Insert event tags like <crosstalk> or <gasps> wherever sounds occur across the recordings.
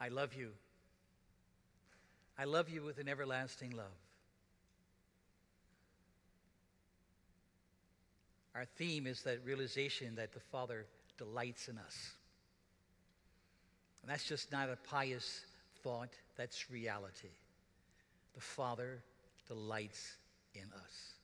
I love you. I love you with an everlasting love. Our theme is that realization that the Father delights in us. And that's just not a pious thought, that's reality. The Father delights in us.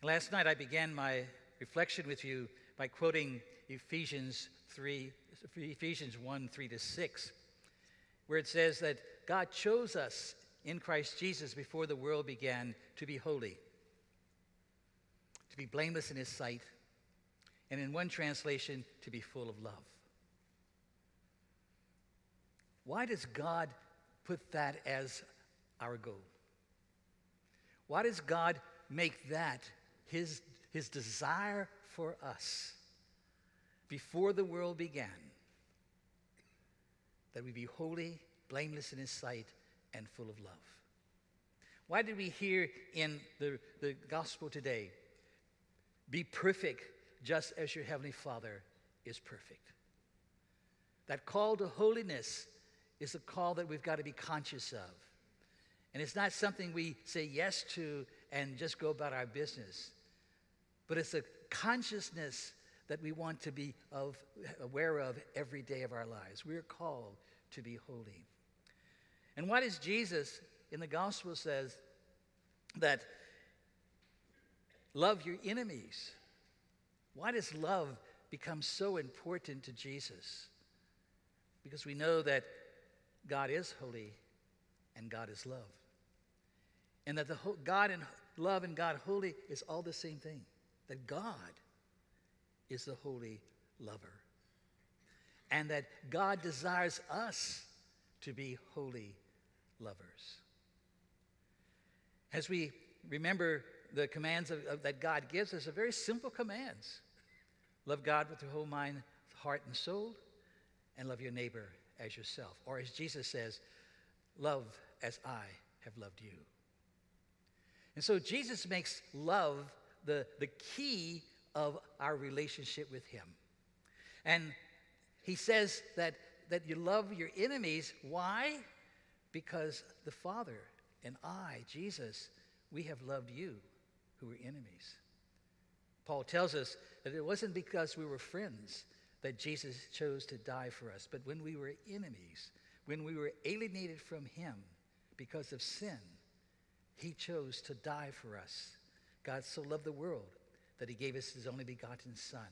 And last night I began my reflection with you by quoting Ephesians 3, Ephesians 1, 3 to 6, where it says that God chose us in Christ Jesus before the world began to be holy, to be blameless in his sight, and in one translation, to be full of love. Why does God put that as our goal? Why does God make that his, his desire for us before the world began? That we be holy, blameless in his sight, and full of love. Why did we hear in the, the gospel today, be perfect just as your heavenly Father is perfect? That call to holiness is a call that we've got to be conscious of. And it's not something we say yes to and just go about our business, but it's a consciousness that we want to be of, aware of every day of our lives. We're called to be holy. And what is Jesus in the gospel says that love your enemies. Why does love become so important to Jesus? Because we know that God is holy and God is love. And that the ho- God and love and God holy is all the same thing. That God is the holy lover. And that God desires us to be holy lovers. As we remember the commands of, of, that God gives us, are very simple commands. Love God with your whole mind, heart, and soul, and love your neighbor as yourself. Or as Jesus says, love as I have loved you. And so Jesus makes love the, the key of our relationship with Him. And He says that, that you love your enemies. Why? Because the Father and I, Jesus, we have loved you who were enemies. Paul tells us that it wasn't because we were friends that Jesus chose to die for us. But when we were enemies, when we were alienated from Him because of sin, He chose to die for us. God so loved the world that He gave us His only begotten Son.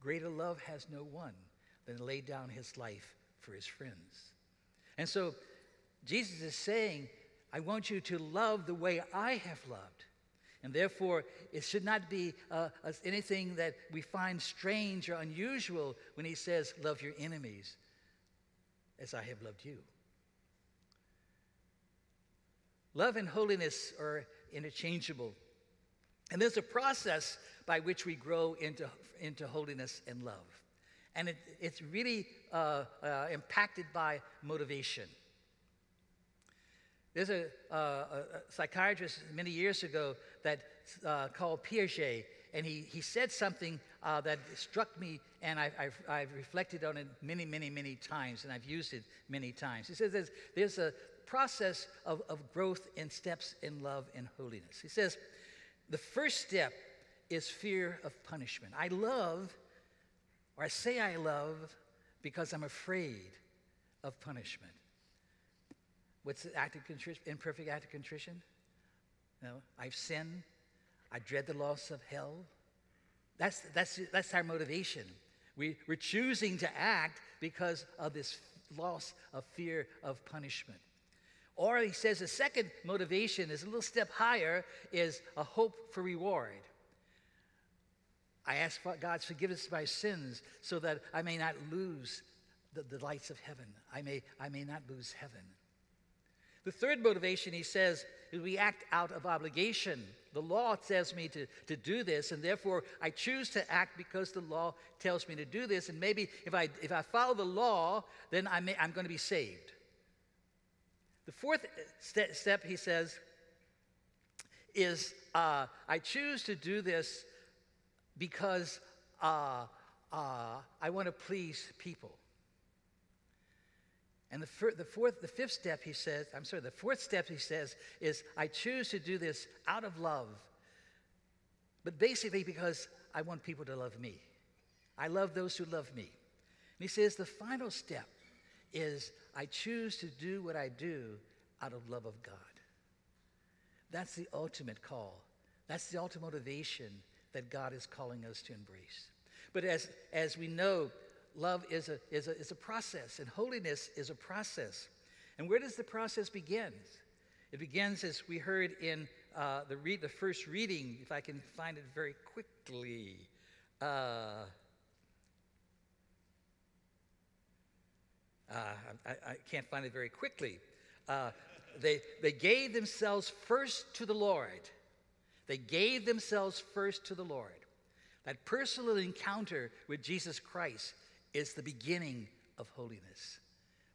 Greater love has no one than laid down His life for His friends. And so Jesus is saying, I want you to love the way I have loved. And therefore, it should not be uh, anything that we find strange or unusual when he says, Love your enemies as I have loved you. Love and holiness are interchangeable. And there's a process by which we grow into, into holiness and love. And it, it's really uh, uh, impacted by motivation. There's a, uh, a, psychiatrist many years ago that uh, called Piaget, and he, he said something uh, that struck me, and I, I've, I've, reflected on it many, many, many times, and I've used it many times. He says there's, there's a process of, of growth in steps in love and holiness. He says the first step is fear of punishment. I love, or I say I love, because I'm afraid of punishment. What's the act of contrition, imperfect act of contrition? No, I've sinned. I dread the loss of hell. That's, that's, that's our motivation. We, we're choosing to act because of this loss of fear of punishment. Or he says the second motivation is a little step higher, is a hope for reward. I ask for God's forgiveness of my sins so that I may not lose the, the lights of heaven. I may, I may not lose heaven. The third motivation, he says, is we act out of obligation. The law tells me to, to do this, and therefore I choose to act because the law tells me to do this. And maybe if I, if I follow the law, then I may, I'm going to be saved. The fourth st- step, he says, is uh, I choose to do this because uh, uh, I want to please people. And the, fir- the fourth, the fifth step, he says, I'm sorry, the fourth step, he says, is I choose to do this out of love, but basically because I want people to love me. I love those who love me. And he says the final step is I choose to do what I do out of love of God. That's the ultimate call. That's the ultimate motivation that God is calling us to embrace. But as, as we know, love is a, is, a, is a process, and holiness is a process. And where does the process begin? It begins, as we heard in uh, the, read, the first reading, if I can find it very quickly. Uh, uh, I, I, can't find it very quickly. Uh, they, they gave themselves first to the Lord. They gave themselves first to the Lord. That personal encounter with Jesus Christ is the beginning of holiness.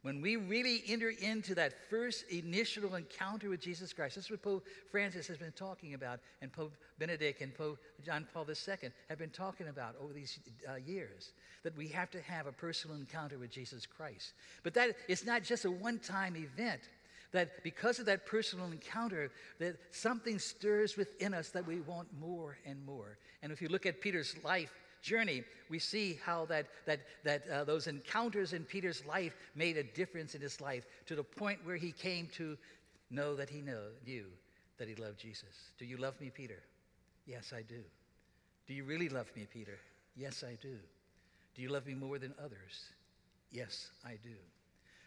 When we really enter into that first initial encounter with Jesus Christ, this is what Pope Francis has been talking about, and Pope Benedict and Pope John Paul II have been talking about over these uh, years. That we have to have a personal encounter with Jesus Christ. But that it's not just a one time event that because of that personal encounter that something stirs within us that we want more and more and if you look at peter's life journey we see how that that that uh, those encounters in peter's life made a difference in his life to the point where he came to know that he know, knew that he loved jesus. Do you love me peter? Yes i do. Do you really love me peter? Yes i do. Do you love me more than others? Yes i do.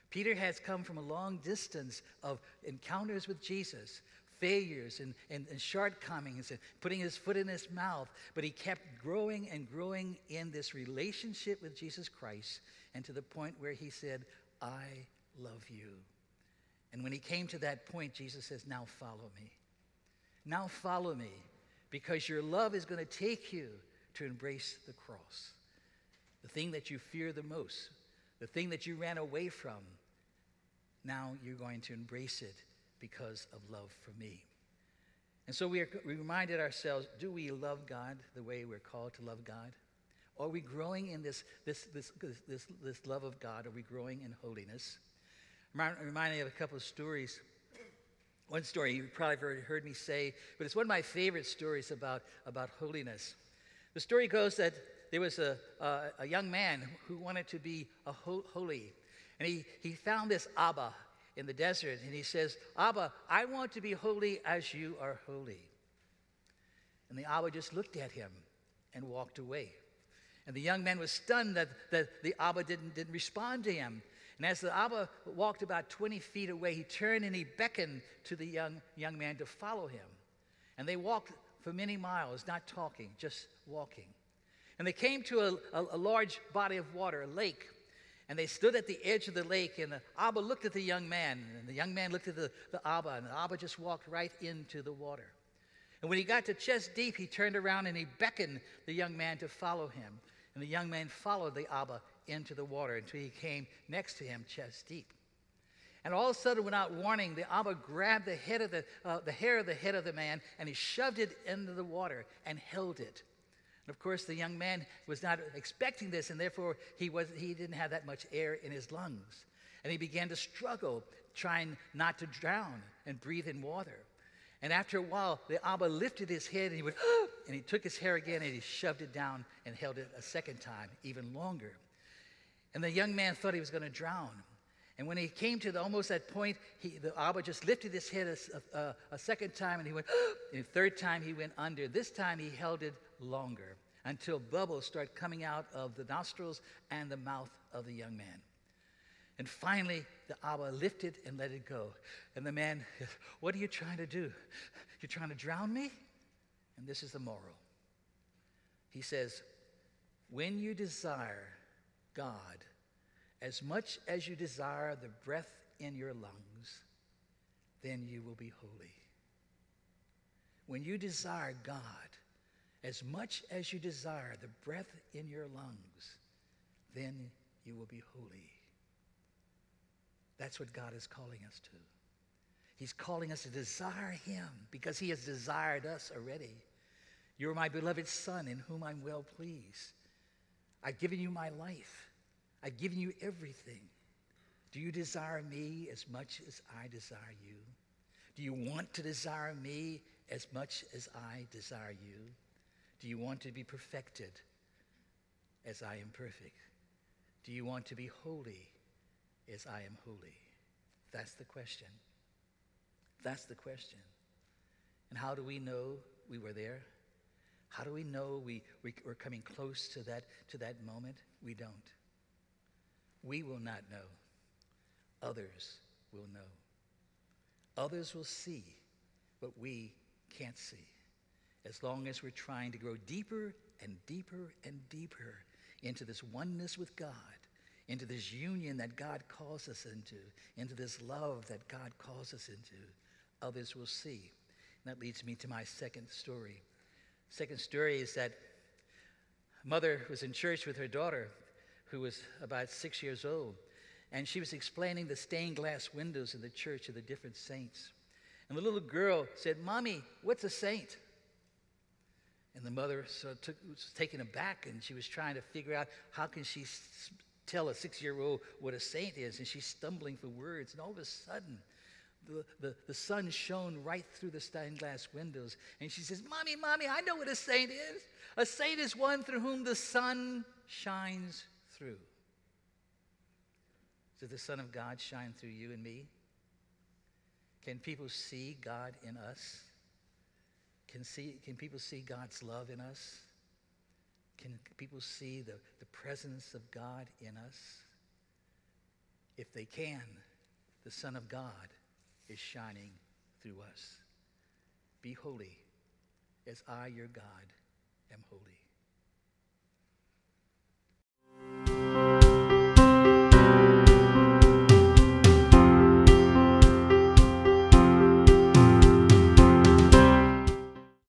Peter has come from a long distance of encounters with Jesus, failures and, and, and, shortcomings, and putting his foot in his mouth, but he kept growing and growing in this relationship with Jesus Christ, and to the point where he said, I love you. And when he came to that point, Jesus says, Now follow me. Now follow me, because your love is going to take you to embrace the cross, the thing that you fear the most, the thing that you ran away from now you're going to embrace it because of love for me. And so we, are, we reminded ourselves do we love God the way we're called to love God? Are we growing in this, this, this, this, this love of God? Are we growing in holiness? I'm reminding of a couple of stories. One story you probably have heard me say, but it's one of my favorite stories about, about holiness. The story goes that there was a, a, a young man who wanted to be a ho- holy. And he, he found this Abba in the desert, and he says, Abba, I want to be holy as you are holy. And the Abba just looked at him and walked away. And the young man was stunned that, that the Abba didn't, didn't respond to him. And as the Abba walked about 20 feet away, he turned and he beckoned to the young, young man to follow him. And they walked for many miles, not talking, just walking. And they came to a, a, a large body of water, a lake. And they stood at the edge of the lake, and the Abba looked at the young man, and the young man looked at the, the Abba, and the Abba just walked right into the water. And when he got to chest deep, he turned around and he beckoned the young man to follow him. And the young man followed the Abba into the water until he came next to him, chest deep. And all of a sudden, without warning, the Abba grabbed the, head of the, uh, the hair of the head of the man and he shoved it into the water and held it. And of course, the young man was not expecting this, and therefore he, was, he didn't have that much air in his lungs. And he began to struggle, trying not to drown and breathe in water. And after a while, the Abba lifted his head and he went, <gasps> and he took his hair again and he shoved it down and held it a second time, even longer. And the young man thought he was going to drown. And when he came to the, almost that point, he, the Abba just lifted his head a, a, a second time and he went, <gasps> and the third time he went under. This time he held it longer until bubbles start coming out of the nostrils and the mouth of the young man. And finally, the Abba lifted and let it go. And the man, <laughs> What are you trying to do? You're trying to drown me? And this is the moral. He says, When you desire God as much as you desire the breath in your lungs, then you will be holy. When you desire God as much as you desire the breath in your lungs, then you will be holy. That's what God is calling us to. He's calling us to desire Him because He has desired us already. You're my beloved Son in whom I'm well pleased. I've given you my life, I've given you everything. Do you desire me as much as I desire you? Do you want to desire me as much as I desire you? Do you want to be perfected as I am perfect? Do you want to be holy as I am holy? That's the question. That's the question. And how do we know we were there? How do we know we, we, are coming close to that, to that moment? We don't. We will not know. Others will know. Others will see what we can't see. As long as we're trying to grow deeper and deeper and deeper into this oneness with God, into this union that God calls us into, into this love that God calls us into, others will see. And that leads me to my second story. Second story is that mother was in church with her daughter, who was about six years old, and she was explaining the stained glass windows in the church of the different saints. And the little girl said, Mommy, what's a saint? And the mother took, was taken aback, and she was trying to figure out how can she tell a six-year-old what a saint is, and she's stumbling for words. And all of a sudden, the, the, the sun shone right through the stained glass windows. And she says, Mommy, Mommy, I know what a saint is. A saint is one through whom the sun shines through. Does the Son of God shine through you and me? Can people see God in us? Can, see, can people see God's love in us? Can people see the, the presence of God in us? If they can, the Son of God is shining through us. Be holy as I, your God, am holy.